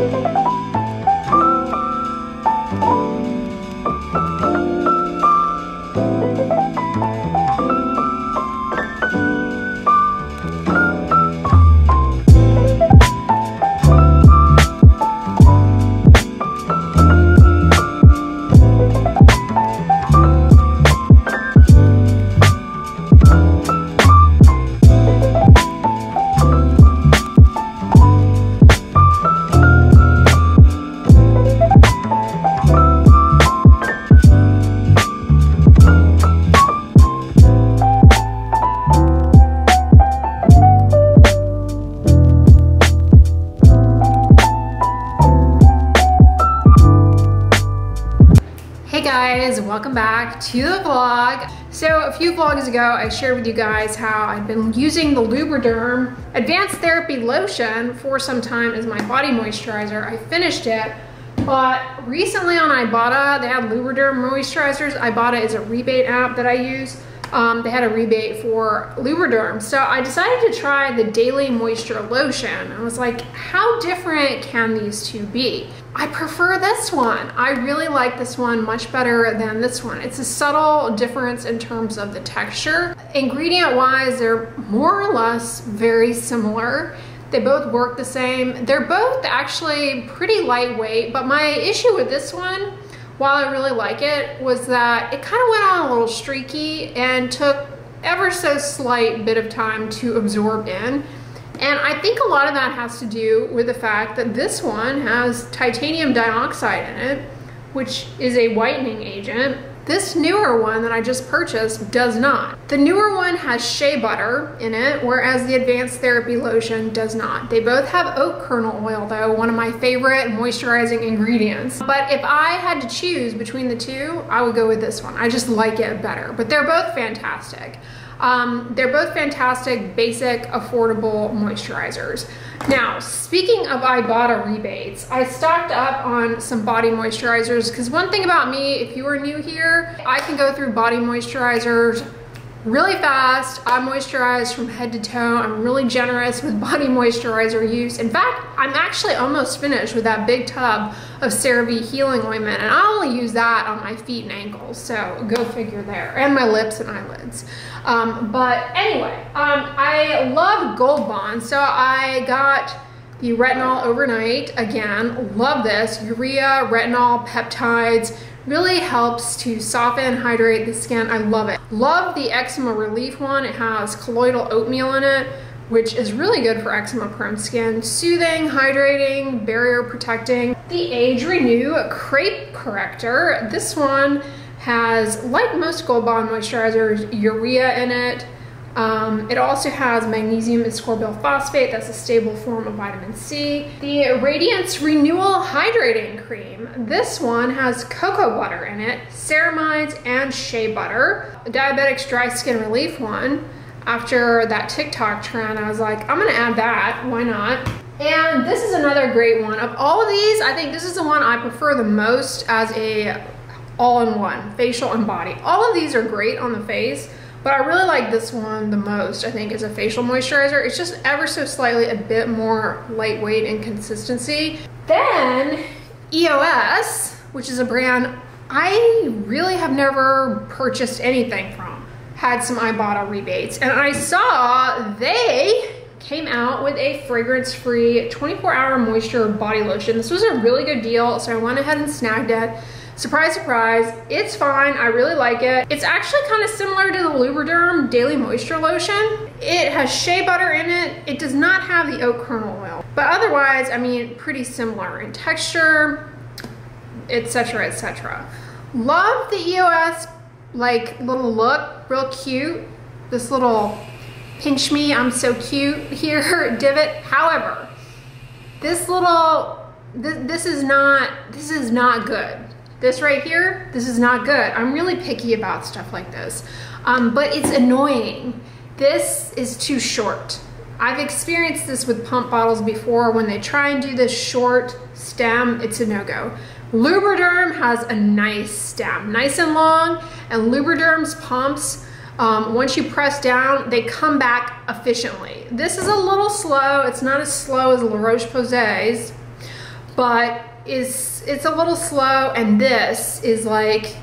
guys, welcome back to the vlog. So a few vlogs ago, I shared with you guys how I've been using the Lubriderm Advanced Therapy Lotion for some time as my body moisturizer. I finished it, but recently on Ibotta, they have Lubriderm moisturizers. Ibotta is a rebate app that I use. Um, they had a rebate for Lubriderm. So I decided to try the Daily Moisture Lotion. I was like, how different can these two be? I prefer this one. I really like this one much better than this one. It's a subtle difference in terms of the texture. Ingredient wise, they're more or less very similar. They both work the same. They're both actually pretty lightweight, but my issue with this one, while I really like it, was that it kind of went on a little streaky and took ever so slight bit of time to absorb in. And I think a lot of that has to do with the fact that this one has titanium dioxide in it, which is a whitening agent. This newer one that I just purchased does not. The newer one has shea butter in it, whereas the Advanced Therapy Lotion does not. They both have oat kernel oil though, one of my favorite moisturizing ingredients. But if I had to choose between the two, I would go with this one. I just like it better, but they're both fantastic. Um, they're both fantastic, basic, affordable moisturizers. Now, speaking of Ibotta rebates, I stocked up on some body moisturizers because one thing about me, if you are new here, I can go through body moisturizers really fast. I moisturize from head to toe. I'm really generous with body moisturizer use. In fact, I'm actually almost finished with that big tub of CeraVe healing ointment and I only use that on my feet and ankles. So go figure there and my lips and eyelids. Um, but anyway, um, I love Gold Bond. So I got the retinol overnight again love this urea retinol peptides really helps to soften and hydrate the skin. I love it. Love the eczema relief one. It has colloidal oatmeal in it which is really good for eczema prone skin. Soothing hydrating barrier protecting. The age renew crepe corrector. This one has like most gold bond moisturizers urea in it um, it also has magnesium ascorbyl phosphate, that's a stable form of vitamin C. The Radiance Renewal Hydrating Cream. This one has cocoa butter in it, ceramides, and shea butter. The Diabetics Dry Skin Relief one. After that TikTok trend, I was like, I'm gonna add that, why not? And this is another great one. Of all of these, I think this is the one I prefer the most as a all-in-one, facial and body. All of these are great on the face, but I really like this one the most, I think, as a facial moisturizer. It's just ever so slightly a bit more lightweight in consistency. Then EOS, which is a brand I really have never purchased anything from, had some Ibotta rebates. And I saw they came out with a fragrance-free 24-hour moisture body lotion. This was a really good deal, so I went ahead and snagged it. Surprise, surprise, it's fine. I really like it. It's actually kind of similar to the Lubriderm Daily Moisture Lotion. It has shea butter in it. It does not have the oat kernel oil. But otherwise, I mean, pretty similar in texture, etc., etc. Love the EOS like little look, real cute. This little pinch me, I'm so cute here divot. However, this little, th this is not, this is not good. This right here, this is not good. I'm really picky about stuff like this, um, but it's annoying. This is too short. I've experienced this with pump bottles before. When they try and do this short stem, it's a no-go. Lubriderm has a nice stem, nice and long, and Lubriderm's pumps, um, once you press down, they come back efficiently. This is a little slow. It's not as slow as La Roche-Posay's, but is it's a little slow and this is like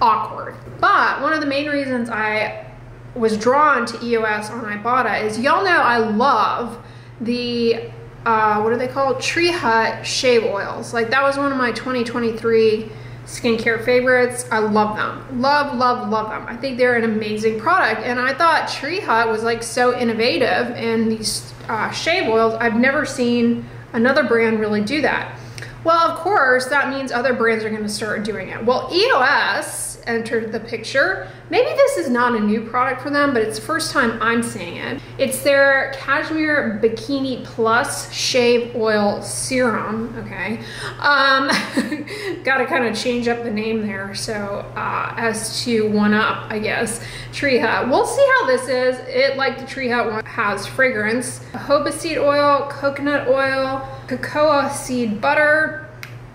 awkward. But one of the main reasons I was drawn to EOS on Ibotta is y'all know I love the uh, what are they called? Tree Hut shave oils. Like that was one of my 2023 skincare favorites. I love them. Love, love, love them. I think they're an amazing product. And I thought Tree Hut was like so innovative in these uh, shave oils. I've never seen another brand really do that. Well, of course, that means other brands are going to start doing it. Well, EOS entered the picture. Maybe this is not a new product for them, but it's the first time I'm seeing it. It's their Cashmere Bikini Plus Shave Oil Serum, okay? Um, gotta kind of change up the name there, so uh, as to one up, I guess. Tree Hut. We'll see how this is. It, like the Tree Hut one, has fragrance. Jojoba seed oil, coconut oil, cocoa seed butter,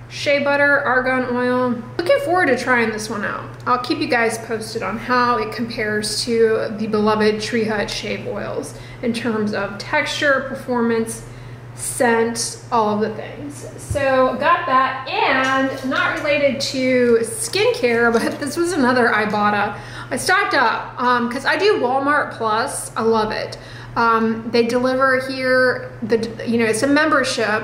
shea butter, argan oil. Looking forward to trying this one out. I'll keep you guys posted on how it compares to the beloved Tree Hut shave oils in terms of texture, performance, scent, all of the things. So got that and not related to skincare, but this was another Ibotta. I stocked up because um, I do Walmart Plus. I love it. Um, they deliver here, the you know, it's a membership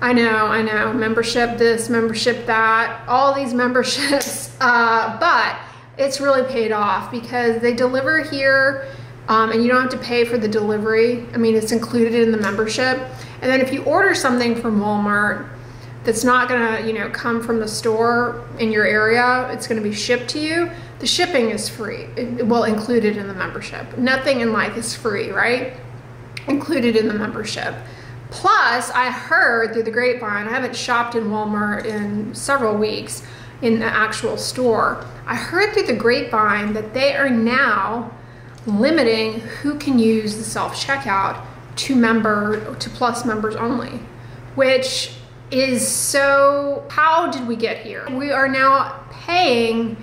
I know, I know. Membership this, membership that, all these memberships. Uh, but it's really paid off because they deliver here um, and you don't have to pay for the delivery. I mean, it's included in the membership. And then if you order something from Walmart that's not gonna, you know, come from the store in your area, it's gonna be shipped to you. The shipping is free, well, included in the membership. Nothing in life is free, right? Included in the membership. Plus, I heard through the grapevine, I haven't shopped in Walmart in several weeks in the actual store. I heard through the grapevine that they are now limiting who can use the self-checkout to member to plus members only, which is so how did we get here? We are now paying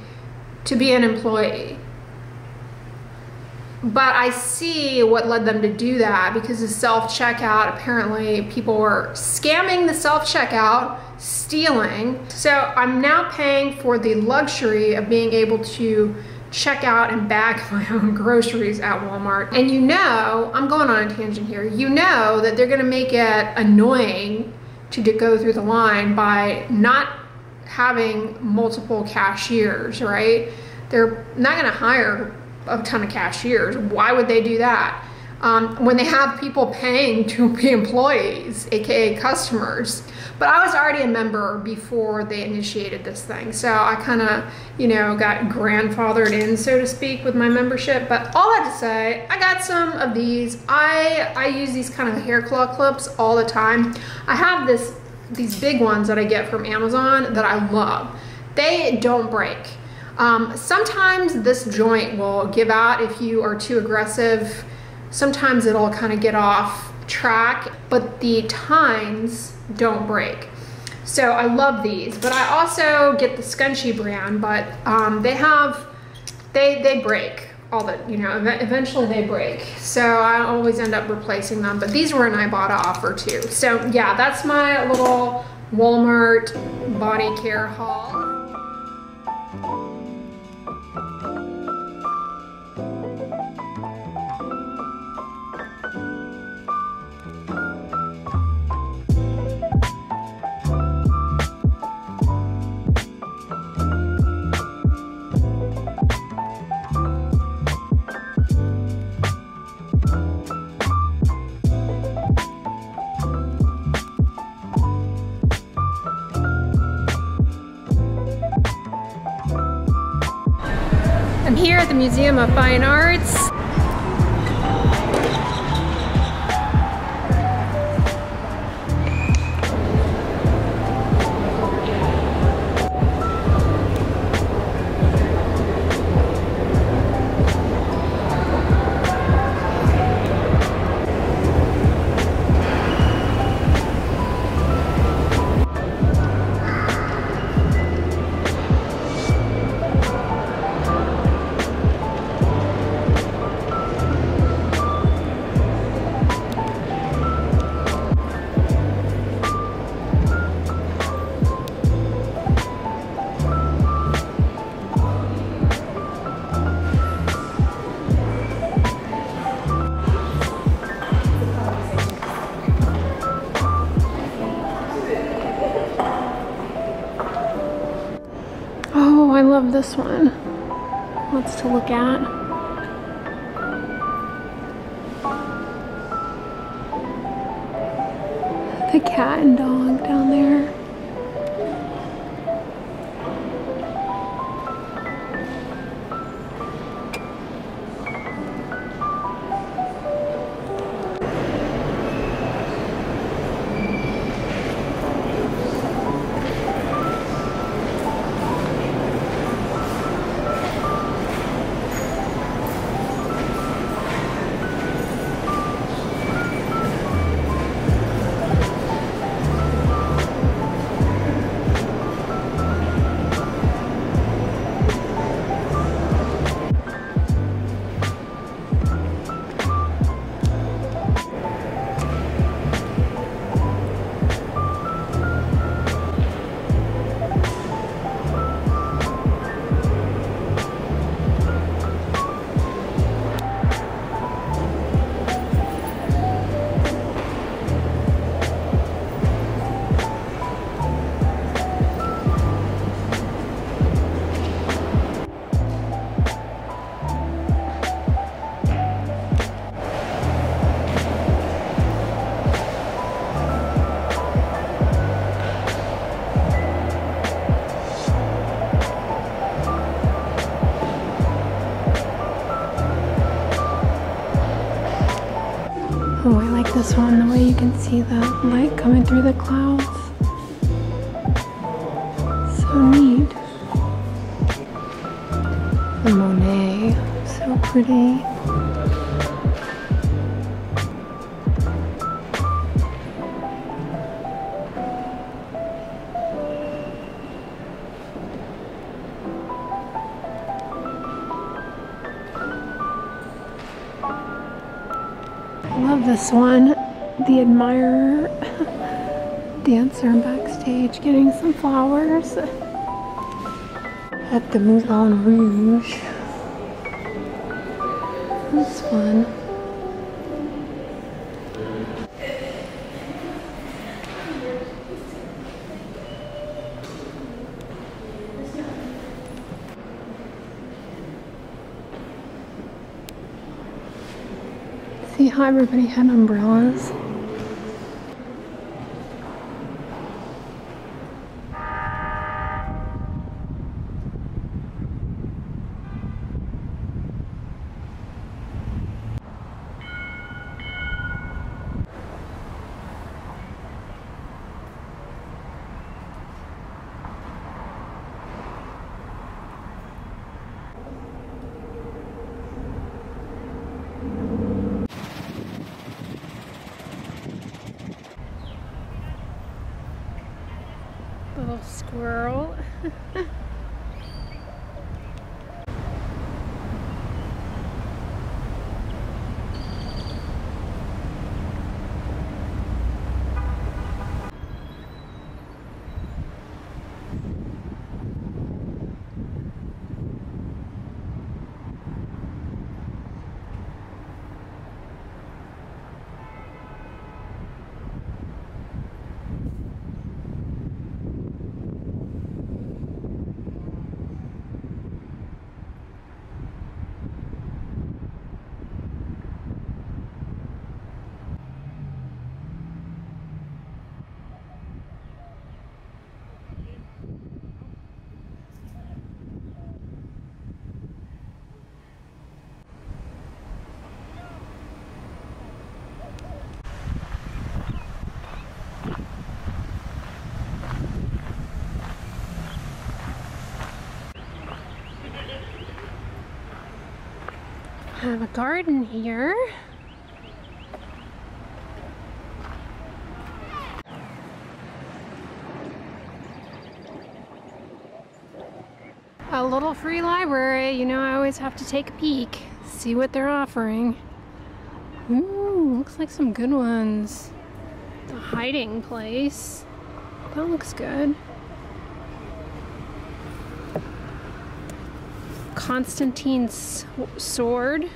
to be an employee but I see what led them to do that because the self-checkout, apparently people were scamming the self-checkout, stealing. So I'm now paying for the luxury of being able to check out and bag my own groceries at Walmart. And you know, I'm going on a tangent here, you know that they're gonna make it annoying to go through the line by not having multiple cashiers, right? They're not gonna hire a ton of cashiers. Why would they do that? Um, when they have people paying to be employees, aka customers. But I was already a member before they initiated this thing, so I kind of, you know, got grandfathered in, so to speak, with my membership. But all that to say, I got some of these. I I use these kind of hair claw clips all the time. I have this these big ones that I get from Amazon that I love. They don't break. Um, sometimes this joint will give out if you are too aggressive. Sometimes it'll kind of get off track, but the tines don't break. So I love these, but I also get the Scunci brand, but um, they have, they, they break all the, you know, eventually they break. So I always end up replacing them, but these were an Ibotta offer too. So yeah, that's my little Walmart body care haul. The Museum of Fine Arts. This one. Lots to look at. The cat and dog down there. This one, the way you can see the light coming through the clouds. So neat. The Monet, so pretty. This one. The Admirer dancer backstage getting some flowers at the Moulin Rouge. This one. See how everybody had umbrellas? Little squirrel. have a garden here. A little free library, you know, I always have to take a peek, see what they're offering. Ooh, looks like some good ones. The hiding place. That looks good. Constantine's sword.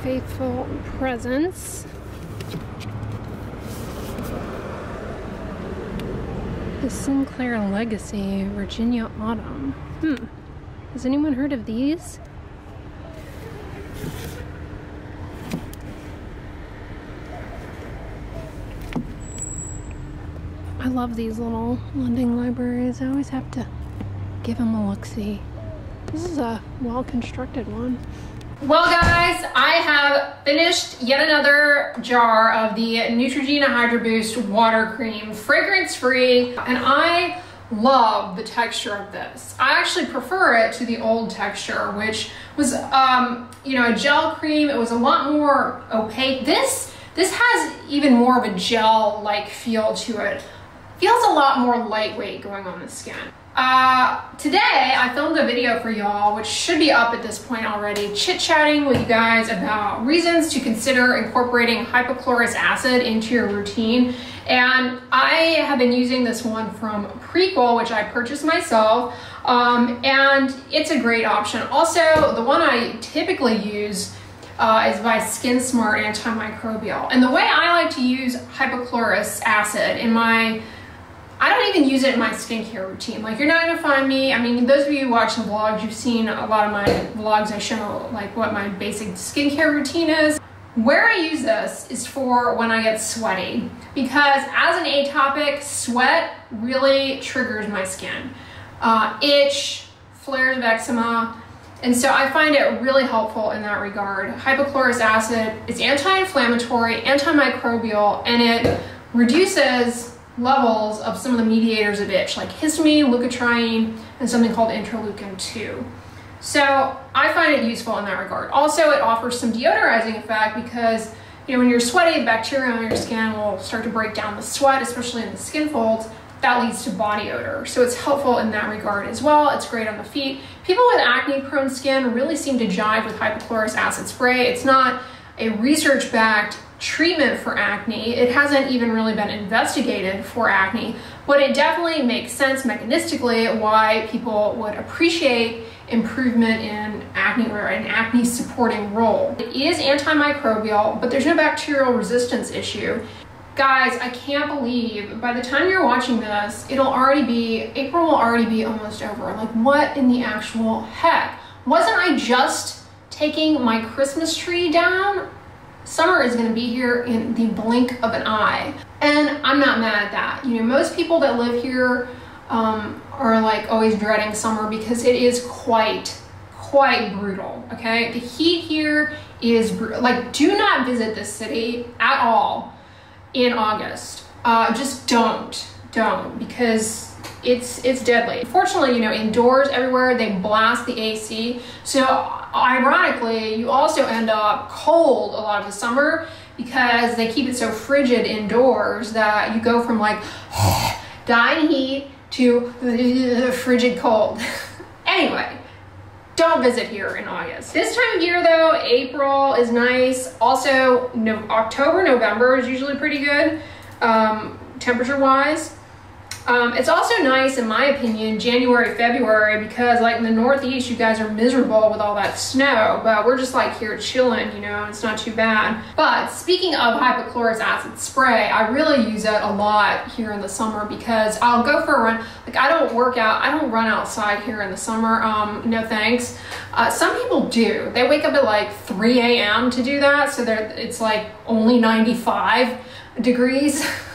Faithful presence. The Sinclair Legacy, Virginia Autumn. Hmm. Has anyone heard of these? Love these little lending libraries. I always have to give them a look-see. This is a well-constructed one. Well guys, I have finished yet another jar of the Neutrogena Hydro Boost Water Cream, fragrance free, and I love the texture of this. I actually prefer it to the old texture, which was, um, you know, a gel cream. It was a lot more opaque. This, this has even more of a gel-like feel to it. Feels a lot more lightweight going on the skin. Uh, today I filmed a video for y'all, which should be up at this point already, chit-chatting with you guys about reasons to consider incorporating hypochlorous acid into your routine. And I have been using this one from Prequel, which I purchased myself, um, and it's a great option. Also, the one I typically use uh, is by Skin Smart Antimicrobial. And the way I like to use hypochlorous acid in my I don't even use it in my skincare routine. Like you're not gonna find me, I mean, those of you who watch the vlogs, you've seen a lot of my vlogs. I show like what my basic skincare routine is. Where I use this is for when I get sweaty because as an atopic, sweat really triggers my skin. Uh, itch, flares of eczema, and so I find it really helpful in that regard. Hypochlorous acid is anti-inflammatory, antimicrobial, and it reduces levels of some of the mediators of itch, like histamine, leukotriene, and something called interleukin 2. So I find it useful in that regard. Also, it offers some deodorizing effect because you know when you're sweaty, the bacteria on your skin will start to break down the sweat, especially in the skin folds. That leads to body odor. So it's helpful in that regard as well. It's great on the feet. People with acne prone skin really seem to jive with hypochlorous acid spray. It's not a research backed treatment for acne. It hasn't even really been investigated for acne, but it definitely makes sense mechanistically why people would appreciate improvement in acne or an acne supporting role. It is antimicrobial, but there's no bacterial resistance issue. Guys, I can't believe by the time you're watching this, it'll already be, April will already be almost over. Like what in the actual heck? Wasn't I just taking my Christmas tree down Summer is gonna be here in the blink of an eye. And I'm not mad at that. You know, most people that live here um, are like always dreading summer because it is quite, quite brutal, okay? The heat here is, like, do not visit this city at all in August. Uh, just don't, don't, because it's it's deadly. Fortunately, you know, indoors everywhere they blast the AC. So ironically, you also end up cold a lot of the summer because they keep it so frigid indoors that you go from like dying heat to frigid cold. anyway, don't visit here in August. This time of year though, April is nice. Also, no, October, November is usually pretty good um, temperature wise. Um, it's also nice, in my opinion, January, February, because like in the Northeast, you guys are miserable with all that snow, but we're just like here chilling, you know, it's not too bad. But speaking of hypochlorous acid spray, I really use it a lot here in the summer because I'll go for a run. Like I don't work out, I don't run outside here in the summer, um, no thanks. Uh, some people do. They wake up at like 3 a.m. to do that, so it's like only 95 degrees.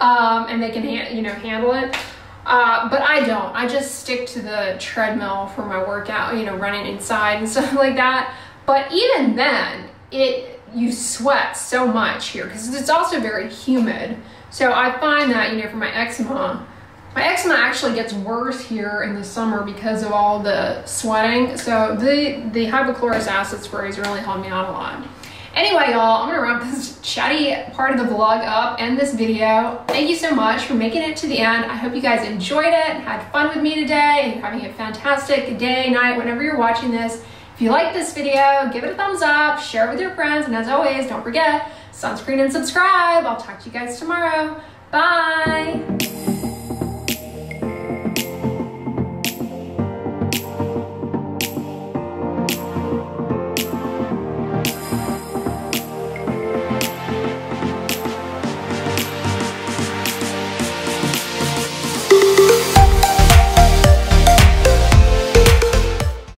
um, and they can, you know, handle it. Uh, but I don't. I just stick to the treadmill for my workout, you know, running inside and stuff like that. But even then, it you sweat so much here because it's also very humid. So I find that, you know, for my eczema, my eczema actually gets worse here in the summer because of all the sweating. So the, the hypochlorous acid sprays really help me out a lot. Anyway, y'all, I'm gonna wrap this chatty part of the vlog up and this video. Thank you so much for making it to the end. I hope you guys enjoyed it had fun with me today and having a fantastic day, night, whenever you're watching this. If you like this video, give it a thumbs up, share it with your friends, and as always, don't forget, sunscreen and subscribe. I'll talk to you guys tomorrow. Bye.